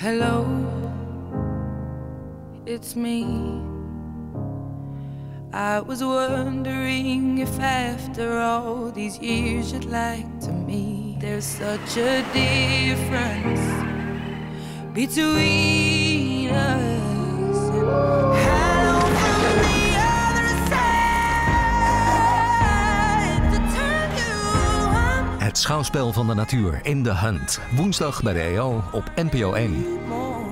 Hello, it's me. I was wondering if after all these years you'd like to meet. There's such a difference between Schouwspel van de natuur in The Hunt. Woensdag bij de EO op NPO 1. more.